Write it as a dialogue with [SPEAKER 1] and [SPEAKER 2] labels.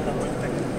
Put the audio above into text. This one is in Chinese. [SPEAKER 1] 干了。